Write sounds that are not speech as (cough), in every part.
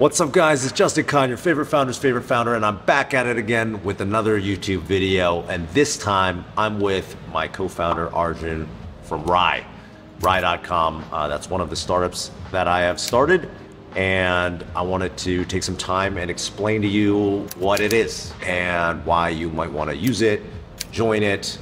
What's up guys, it's Justin Kan, your favorite founder's favorite founder, and I'm back at it again with another YouTube video. And this time I'm with my co-founder Arjun from Rye, Rye.com. Uh, that's one of the startups that I have started. And I wanted to take some time and explain to you what it is and why you might want to use it, join it,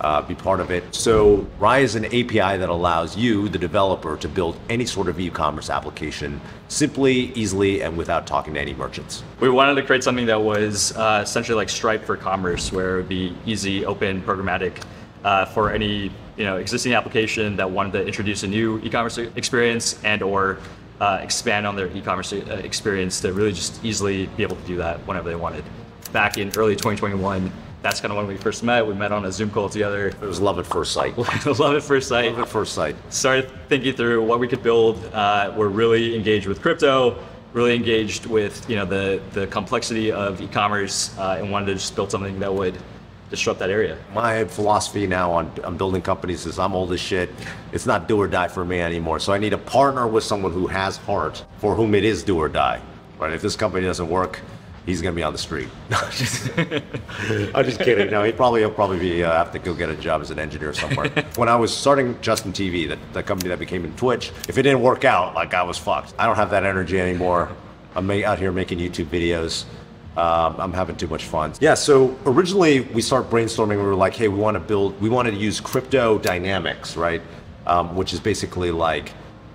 uh, be part of it. So Rye is an API that allows you, the developer, to build any sort of e-commerce application simply, easily, and without talking to any merchants. We wanted to create something that was uh, essentially like Stripe for commerce, where it would be easy, open, programmatic uh, for any you know existing application that wanted to introduce a new e-commerce experience and or uh, expand on their e-commerce uh, experience to really just easily be able to do that whenever they wanted. Back in early 2021, that's kind of when we first met. We met on a Zoom call together. It was love at first sight. (laughs) love at first sight. Love at first sight. Started thinking through what we could build. Uh, we're really engaged with crypto, really engaged with you know the the complexity of e-commerce, uh, and wanted to just build something that would disrupt that area. My philosophy now on, on building companies is I'm old as shit. It's not do or die for me anymore. So I need to partner with someone who has heart, for whom it is do or die. Right? If this company doesn't work, he's gonna be on the street. (laughs) (laughs) I'm just kidding. No, he probably he'll probably be uh, have to go get a job as an engineer somewhere. (laughs) when I was starting Justin TV, that the company that became in Twitch, if it didn't work out, like I was fucked. I don't have that energy anymore. I'm out here making YouTube videos. Um, I'm having too much fun. Yeah, so originally we start brainstorming. We were like, hey, we want to build, we wanted to use crypto dynamics, right? Um, which is basically like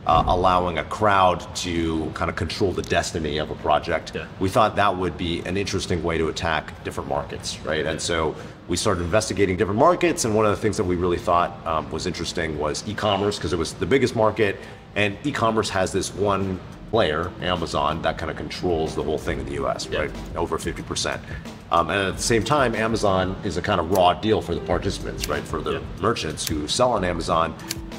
uh, allowing a crowd to kind of control the destiny of a project. Yeah. We thought that would be an interesting way to attack different markets, right? And so we started investigating different markets, and one of the things that we really thought um, was interesting was e-commerce because it was the biggest market, and e-commerce has this one player, Amazon, that kind of controls the whole thing in the U.S. Yeah. Right, over 50 percent. Um, and at the same time, Amazon is a kind of raw deal for the participants, right? For the yeah. merchants who sell on Amazon,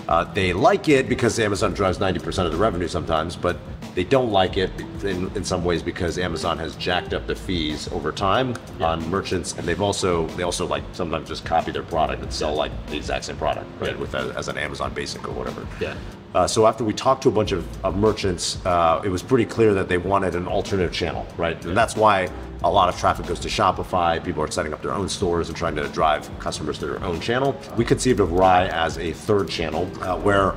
uh, they like it because Amazon drives 90% of the revenue sometimes, but they don't like it in, in some ways because Amazon has jacked up the fees over time yeah. on merchants, and they've also they also like sometimes just copy their product and sell like the exact same product, right? With a, as an Amazon Basic or whatever. Yeah. Uh, so after we talked to a bunch of, of merchants, uh, it was pretty clear that they wanted an alternative channel, right? And that's why a lot of traffic goes to Shopify. People are setting up their own stores and trying to drive customers to their own channel. We conceived of Rye as a third channel uh, where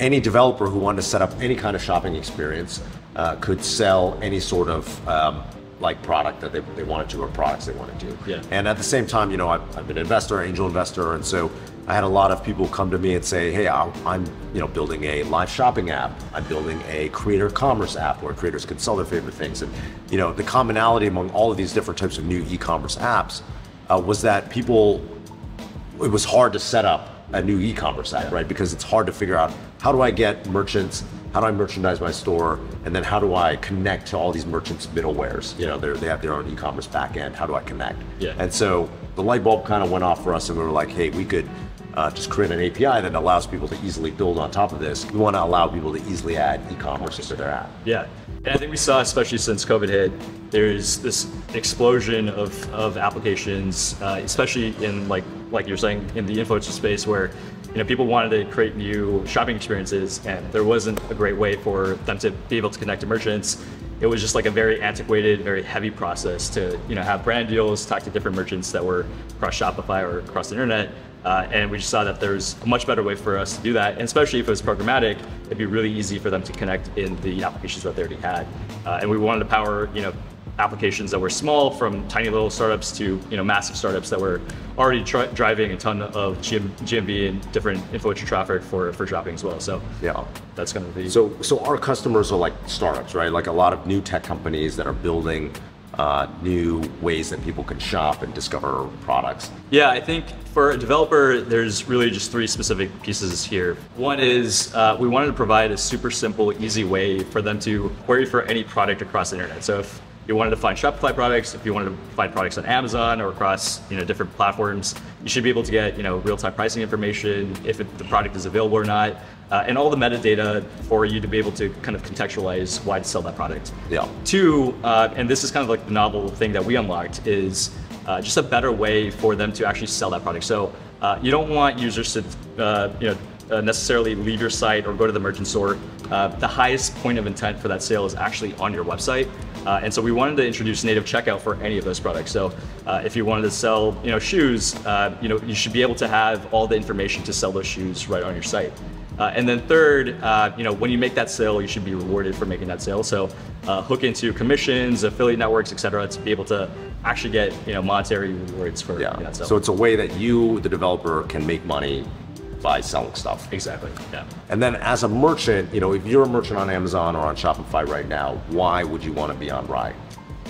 any developer who wanted to set up any kind of shopping experience uh, could sell any sort of um, like product that they, they wanted to or products they wanted to. Yeah. And at the same time, you know, I've, I've been an investor, angel investor, and so I had a lot of people come to me and say, "Hey, I'm you know building a live shopping app. I'm building a creator commerce app where creators can sell their favorite things." And you know, the commonality among all of these different types of new e-commerce apps uh, was that people it was hard to set up a new e-commerce app, yeah. right? Because it's hard to figure out how do I get merchants, how do I merchandise my store, and then how do I connect to all these merchants' middlewares? You know, they have their own e-commerce backend. How do I connect? Yeah. And so the light bulb kind of went off for us, and we were like, hey, we could uh, just create an API that allows people to easily build on top of this. We want to allow people to easily add e-commerce to their app. Yeah, and I think we saw, especially since COVID hit, there's this explosion of, of applications, uh, especially in like like you're saying in the influencer space, where you know people wanted to create new shopping experiences, and there wasn't a great way for them to be able to connect to merchants. It was just like a very antiquated, very heavy process to you know have brand deals, talk to different merchants that were across Shopify or across the internet, uh, and we just saw that there's a much better way for us to do that. And especially if it was programmatic, it'd be really easy for them to connect in the applications that they already had. Uh, and we wanted to power, you know, applications that were small from tiny little startups to you know massive startups that were already driving a ton of GM GMV and different influencer traffic for, for shopping as well. So yeah, that's going to be. So so our customers are like startups, right? Like a lot of new tech companies that are building uh, new ways that people can shop and discover products? Yeah, I think for a developer, there's really just three specific pieces here. One is uh, we wanted to provide a super simple, easy way for them to query for any product across the internet. So if you wanted to find Shopify products, if you wanted to find products on Amazon or across you know different platforms, you should be able to get you know real-time pricing information, if it, the product is available or not, uh, and all the metadata for you to be able to kind of contextualize why to sell that product. Yeah. Two, uh, and this is kind of like the novel thing that we unlocked is uh, just a better way for them to actually sell that product. So uh, you don't want users to uh, you know uh, necessarily leave your site or go to the merchant store. Uh, the highest point of intent for that sale is actually on your website. Uh, and so we wanted to introduce native checkout for any of those products. So uh, if you wanted to sell, you know, shoes, uh, you know, you should be able to have all the information to sell those shoes right on your site. Uh, and then third, uh, you know, when you make that sale, you should be rewarded for making that sale. So uh, hook into commissions, affiliate networks, et cetera, to be able to actually get, you know, monetary rewards for Yeah. that sale. So it's a way that you, the developer, can make money by selling stuff. exactly, yeah. And then as a merchant, you know, if you're a merchant on Amazon or on Shopify right now, why would you want to be on Rye?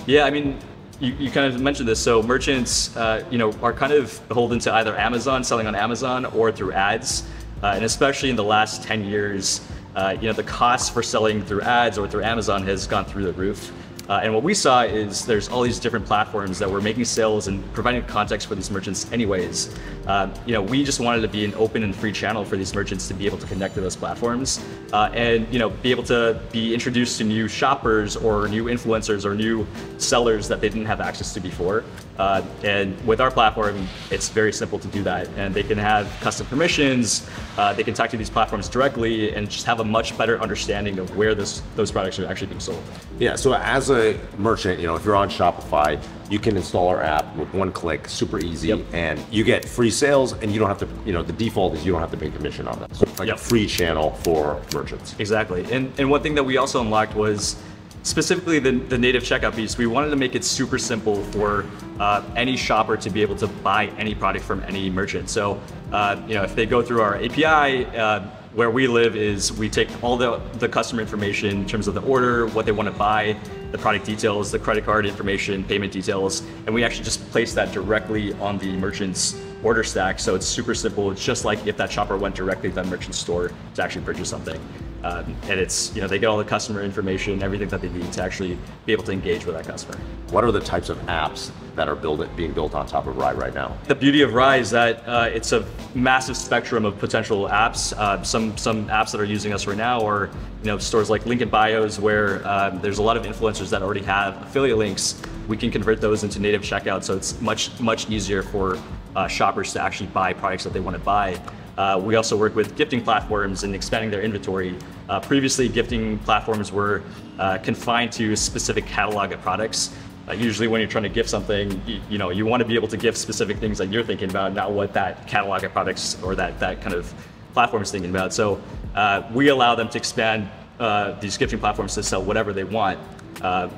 Yeah, I mean, you, you kind of mentioned this. So merchants, uh, you know, are kind of beholden to either Amazon, selling on Amazon, or through ads. Uh, and especially in the last 10 years, uh, you know, the cost for selling through ads or through Amazon has gone through the roof. Uh, and what we saw is there's all these different platforms that were making sales and providing context for these merchants anyways. Uh, you know, we just wanted to be an open and free channel for these merchants to be able to connect to those platforms uh, and, you know, be able to be introduced to new shoppers or new influencers or new sellers that they didn't have access to before. Uh, and with our platform, it's very simple to do that. And they can have custom permissions, uh, they can talk to these platforms directly and just have a much better understanding of where this, those products are actually being sold. Yeah, so as a merchant, you know, if you're on Shopify, you can install our app with one click, super easy, Yep. and you get free sales, and you don't have to, you know, the default is you don't have to pay commission on that. So it's like Yep. a free channel for merchants. Exactly. And, and one thing that we also unlocked was specifically the, the native checkout piece. We wanted to make it super simple for uh, any shopper to be able to buy any product from any merchant. So, uh, you know, if they go through our API, uh, where we live is we take all the, the customer information in terms of the order, what they want to buy, the product details, the credit card information, payment details, and we actually just place that directly on the merchant's order stack. So it's super simple. It's just like if that shopper went directly to that merchant store to actually purchase something. Um, and it's, you know, they get all the customer information, everything that they need to actually be able to engage with that customer. What are the types of apps that are build, being built on top of Rye right now? The beauty of Rye is that uh, it's a massive spectrum of potential apps. Uh, some some apps that are using us right now are you know stores like Link in Bios, where um, there's a lot of influencers that already have affiliate links. We can convert those into native checkout, so it's much much easier for uh, shoppers to actually buy products that they want to buy. Uh, we also work with gifting platforms and expanding their inventory. Uh, previously, gifting platforms were uh, confined to a specific catalog of products. Uh, usually, when you're trying to gift something, you, you know you want to be able to gift specific things that you're thinking about, not what that catalog of products or that that kind of platform is thinking about. So uh, we allow them to expand uh, these gifting platforms to sell whatever they want.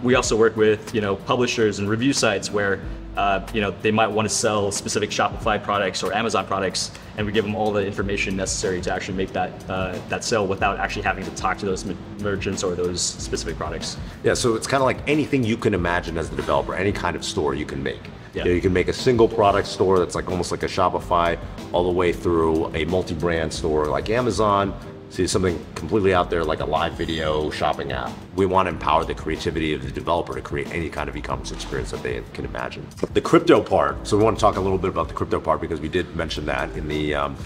We also work with you know publishers and review sites where uh, you know they might want to sell specific Shopify products or Amazon products, and we give them all the information necessary to actually make that uh, that sale without actually having to talk to those merchants or those specific products. Yeah, so it's kind of like anything you can imagine as the developer, any kind of store you can make. Yeah. You, know, you can make a single product store that's like almost like a Shopify, all the way through a multi-brand store like Amazon. See something completely out there like a live video shopping app. We want to empower the creativity of the developer to create any kind of e-commerce experience that they can imagine. The crypto part. So we want to talk a little bit about the crypto part because we did mention that in the um,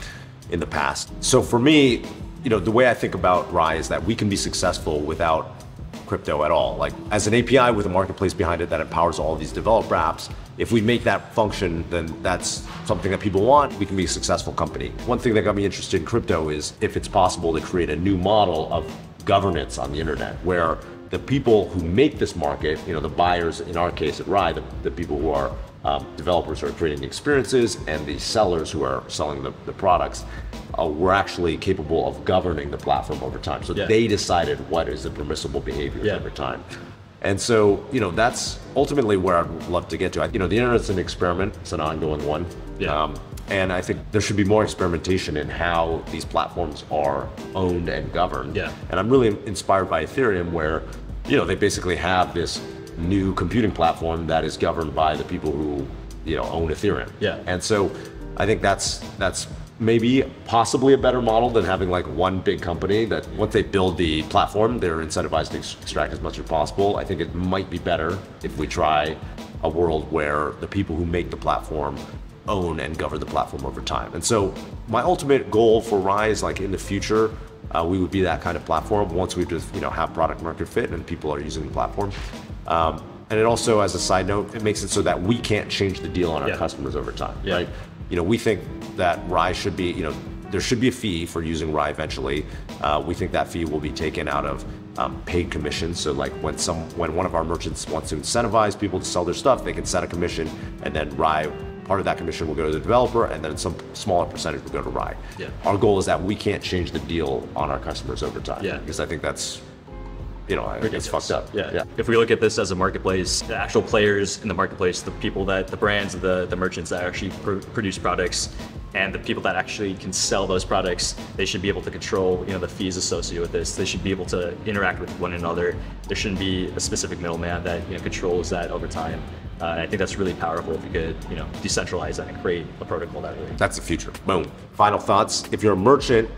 in the past. So for me, you know, the way I think about Rye is that we can be successful without crypto at all. Like as an API with a marketplace behind it that empowers all these developer apps, if we make that function, then that's something that people want. We can be a successful company. One thing that got me interested in crypto is if it's possible to create a new model of governance on the internet where the people who make this market, you know, the buyers in our case at Rye, the, the people who are um, developers who are creating the experiences and the sellers who are selling the, the products, uh, we're actually capable of governing the platform over time. So Yeah. they decided what is the permissible behavior Yeah. over time. And so, you know, that's ultimately where I'd love to get to. I- You know, the internet's an experiment, it's an ongoing one. Yeah. Um, and I think there should be more experimentation in how these platforms are owned and governed. Yeah. And I'm really inspired by Ethereum, where, you know, they basically have this new computing platform that is governed by the people who, you know, own Ethereum. Yeah. And so I think that's that's maybe possibly a better model than having like one big company that once they build the platform, they're incentivized to extract as much as possible. I think it might be better if we try a world where the people who make the platform own and govern the platform over time. And so my ultimate goal for Rye's, like in the future, uh, we would be that kind of platform once we just you know have product market fit and people are using the platform. Um, and it also, as a side note, it makes it so that we can't change the deal on our Yeah. customers over time, Yeah. right? You know, we think that Rye's should be, you know, there should be a fee for using Rye eventually. Uh, we think that fee will be taken out of um, paid commissions. So like when some when one of our merchants wants to incentivize people to sell their stuff, they can set a commission, and then Rye part of that commission will go to the developer, and then some smaller percentage will go to Rye. Yeah. Our goal is that we can't change the deal on our customers over time. Yeah. Because I think that's, you know, think it's fucked up. Yeah. yeah. If we look at this as a marketplace, the actual players in the marketplace, the people that, the brands, the, the merchants that actually pr- produce products, and the people that actually can sell those products, they should be able to control, you know, the fees associated with this. They should be able to interact with one another. There shouldn't be a specific middleman that you know controls that over time. Uh, and I think that's really powerful if you could, you know, decentralize that and create a protocol that way. That's the future. Boom. Final thoughts. If you're a merchant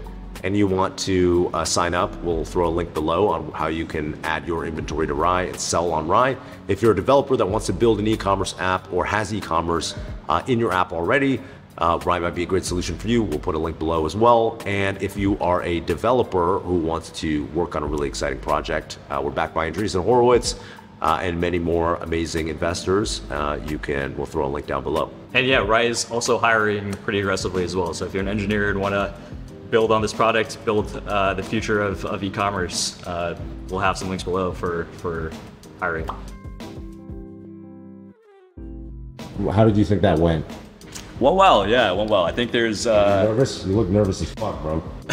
and you want to uh, sign up, we'll throw a link below on how you can add your inventory to Rye and sell on Rye. If you're a developer that wants to build an e-commerce app or has e-commerce uh, in your app already, uh, Rye might be a great solution for you. We'll put a link below as well. And if you are a developer who wants to work on a really exciting project, uh, we're backed by Andreessen Horowitz uh, and many more amazing investors. Uh, you can, we'll throw a link down below. And yeah, Rye's also hiring pretty aggressively as well. So if you're an engineer and want to build on this product, build uh, the future of, of e-commerce, uh, we'll have some links below for, for hiring. How did you think that went? Went well, yeah, went well. I think there's. Uh, Nervous? You look nervous as fuck, bro. (laughs)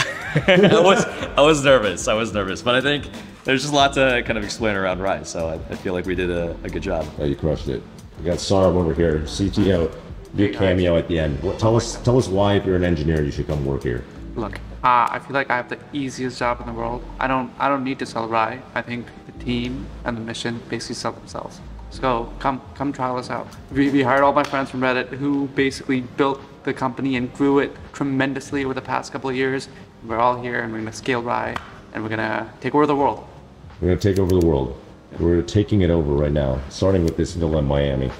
I was I was nervous. I was nervous, but I think there's just a lot to kind of explain around Rye. So I, I feel like we did a, a good job. Oh, you crushed it. We got Saurabh over here, CTO. Big cameo at the end. What, tell us, tell us why, if you're an engineer, you should come work here. Look, uh, I feel like I have the easiest job in the world. I don't, I don't need to sell Rye. I think the team and the mission basically sell themselves. So come, come trial us out. We, we hired all my friends from Reddit who basically built the company and grew it tremendously over the past couple of years. We're all here and we're gonna scale Rye and we're gonna take over the world. We're gonna take over the world. We're taking it over right now, starting with this in Miami.